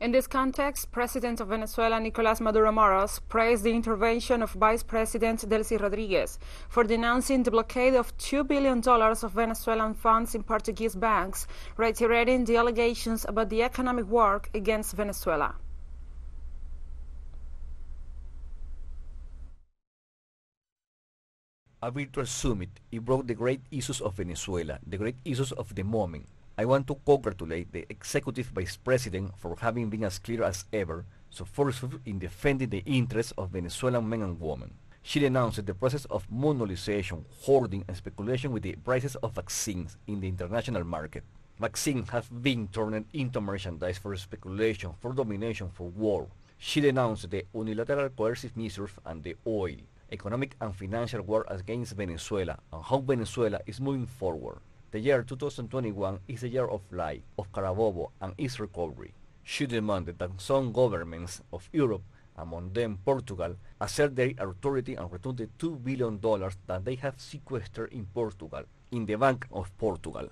In this context, President of Venezuela Nicolas Maduro Moros praised the intervention of Vice President Delcy Rodriguez for denouncing the blockade of $2 billion of Venezuelan funds in Portuguese banks, reiterating the allegations about the economic war against Venezuela. A virtual summit, it brought the great issues of Venezuela, the great issues of the moment. I want to congratulate the Executive Vice President for having been as clear as ever, so forceful in defending the interests of Venezuelan men and women. She denounced the process of monopolization, hoarding, and speculation with the prices of vaccines in the international market. Vaccines have been turned into merchandise for speculation, for domination, for war. She denounced the unilateral coercive measures and the oil, economic and financial war against Venezuela and how Venezuela is moving forward. The year 2021 is the year of light, of Carabobo and its recovery. She demanded that some governments of Europe, among them Portugal, assert their authority and return the $2 billion that they have sequestered in Portugal, in the Bank of Portugal.